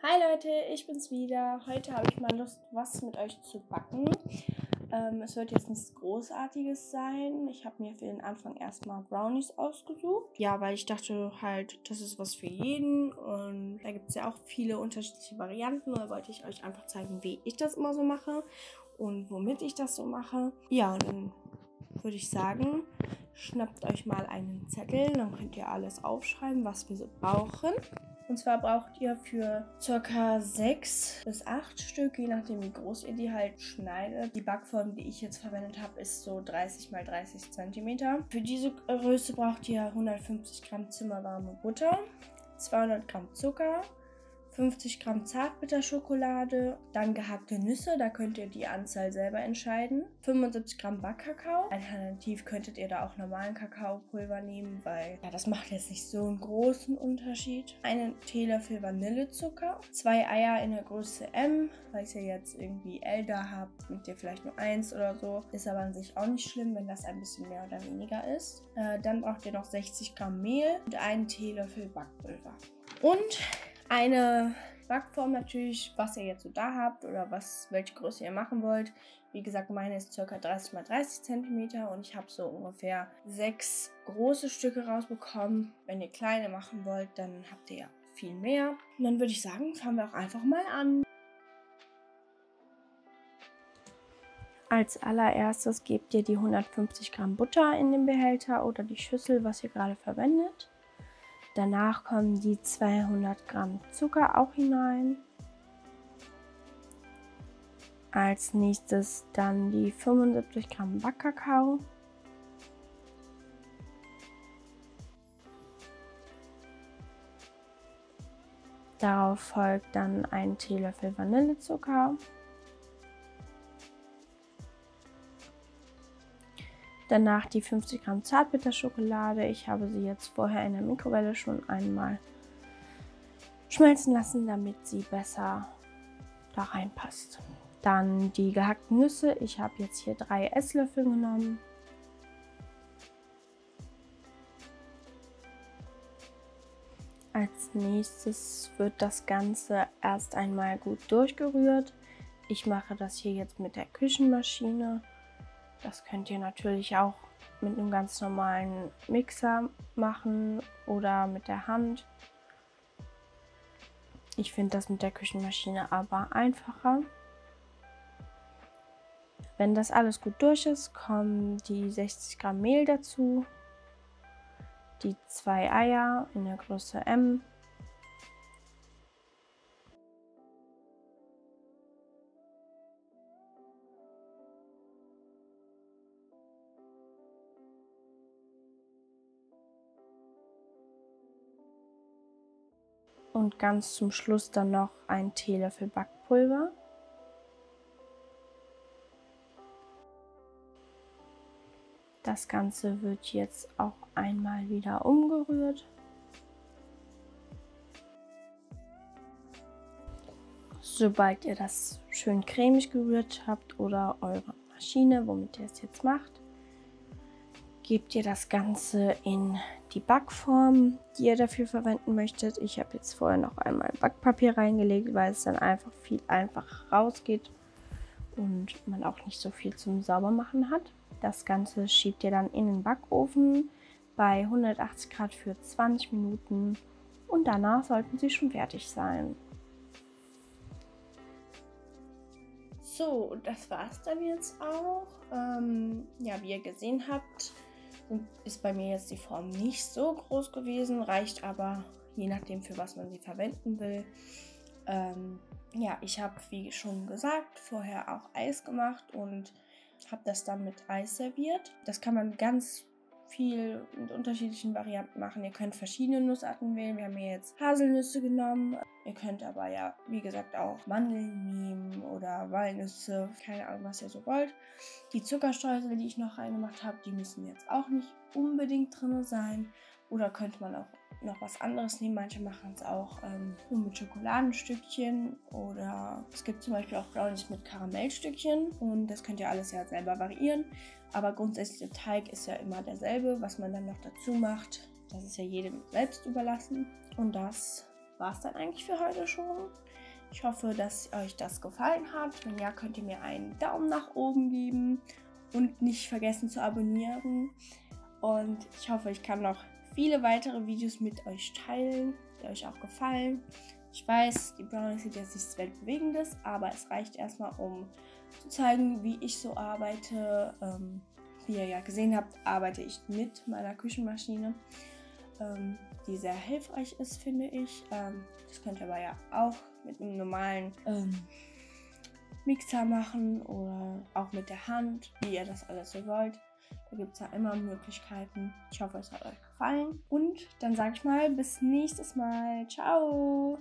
Hi Leute, ich bin's wieder. Heute habe ich mal Lust, was mit euch zu backen. Ähm, es wird jetzt nichts Großartiges sein. Ich habe mir für den Anfang erstmal Brownies ausgesucht. Ja, weil ich dachte halt, das ist was für jeden. Und da gibt es ja auch viele unterschiedliche Varianten. Da wollte ich euch einfach zeigen, wie ich das immer so mache und womit ich das so mache. Ja, und dann würde ich sagen, schnappt euch mal einen Zettel. Dann könnt ihr alles aufschreiben, was wir so brauchen. Und zwar braucht ihr für ca. 6 bis 8 Stück, je nachdem wie groß ihr die halt schneidet. Die Backform, die ich jetzt verwendet habe, ist so 30 x 30 cm. Für diese Größe braucht ihr 150 Gramm zimmerwarme Butter, 200 Gramm Zucker, 50 Gramm Zartbitterschokolade, dann gehackte Nüsse, da könnt ihr die Anzahl selber entscheiden, 75 Gramm Backkakao, alternativ könntet ihr da auch normalen Kakaopulver nehmen, weil ja, das macht jetzt nicht so einen großen Unterschied. Einen Teelöffel Vanillezucker, zwei Eier in der Größe M, falls ihr jetzt irgendwie L da habt, nehmt ihr vielleicht nur eins oder so, ist aber an sich auch nicht schlimm, wenn das ein bisschen mehr oder weniger ist. Äh, dann braucht ihr noch 60 Gramm Mehl und einen Teelöffel Backpulver. Und eine Backform natürlich, was ihr jetzt so da habt oder was, welche Größe ihr machen wollt. Wie gesagt, meine ist ca. 30 x 30 cm und ich habe so ungefähr sechs große Stücke rausbekommen. Wenn ihr kleine machen wollt, dann habt ihr ja viel mehr. Und dann würde ich sagen, fangen wir auch einfach mal an. Als allererstes gebt ihr die 150 Gramm Butter in den Behälter oder die Schüssel, was ihr gerade verwendet. Danach kommen die 200 Gramm Zucker auch hinein. Als nächstes dann die 75 Gramm Backkakao. Darauf folgt dann ein Teelöffel Vanillezucker. Danach die 50 Gramm Zartbitterschokolade. Ich habe sie jetzt vorher in der Mikrowelle schon einmal schmelzen lassen, damit sie besser da reinpasst. Dann die gehackten Nüsse. Ich habe jetzt hier drei Esslöffel genommen. Als nächstes wird das Ganze erst einmal gut durchgerührt. Ich mache das hier jetzt mit der Küchenmaschine. Das könnt ihr natürlich auch mit einem ganz normalen Mixer machen oder mit der Hand. Ich finde das mit der Küchenmaschine aber einfacher. Wenn das alles gut durch ist, kommen die 60 Gramm Mehl dazu, die zwei Eier in der Größe M, und ganz zum Schluss dann noch ein Teelöffel Backpulver. Das Ganze wird jetzt auch einmal wieder umgerührt. Sobald ihr das schön cremig gerührt habt oder eure Maschine, womit ihr es jetzt macht, gebt ihr das Ganze in die Backform, die ihr dafür verwenden möchtet. Ich habe jetzt vorher noch einmal Backpapier reingelegt, weil es dann einfach viel einfacher rausgeht und man auch nicht so viel zum Saubermachen hat. Das Ganze schiebt ihr dann in den Backofen bei 180 Grad für 20 Minuten und danach sollten sie schon fertig sein. So, das war es dann jetzt auch. Ähm, ja, wie ihr gesehen habt, ist bei mir jetzt die Form nicht so groß gewesen, reicht aber je nachdem, für was man sie verwenden will. Ähm, ja, ich habe, wie schon gesagt, vorher auch Eis gemacht und habe das dann mit Eis serviert. Das kann man ganz viel mit unterschiedlichen Varianten machen. Ihr könnt verschiedene Nussarten wählen. Wir haben hier jetzt Haselnüsse genommen. Ihr könnt aber ja, wie gesagt, auch Mandeln nehmen oder Walnüsse. Keine Ahnung, was ihr so wollt. Die Zuckerstreusel, die ich noch reingemacht habe, die müssen jetzt auch nicht unbedingt drin sein. Oder könnte man auch noch was anderes nehmen. Manche machen es auch ähm, nur mit Schokoladenstückchen oder es gibt zum Beispiel auch Brownies mit Karamellstückchen und das könnt ihr alles ja selber variieren. Aber grundsätzlich der Teig ist ja immer derselbe. Was man dann noch dazu macht, das ist ja jedem selbst überlassen. Und das war es dann eigentlich für heute schon. Ich hoffe, dass euch das gefallen hat. Wenn ja, könnt ihr mir einen Daumen nach oben geben und nicht vergessen zu abonnieren. Und ich hoffe, ich kann noch viele weitere Videos mit euch teilen, die euch auch gefallen. Ich weiß, die Brownies sind jetzt nichts Weltbewegendes, aber es reicht erstmal, um zu zeigen, wie ich so arbeite. Ähm, wie ihr ja gesehen habt, arbeite ich mit meiner Küchenmaschine, ähm, die sehr hilfreich ist, finde ich. Ähm, das könnt ihr aber ja auch mit einem normalen ähm, Mixer machen oder auch mit der Hand, wie ihr das alles so wollt. Da gibt es ja immer Möglichkeiten. Ich hoffe, es hat euch gefallen. Und dann sage ich mal, bis nächstes Mal. Ciao!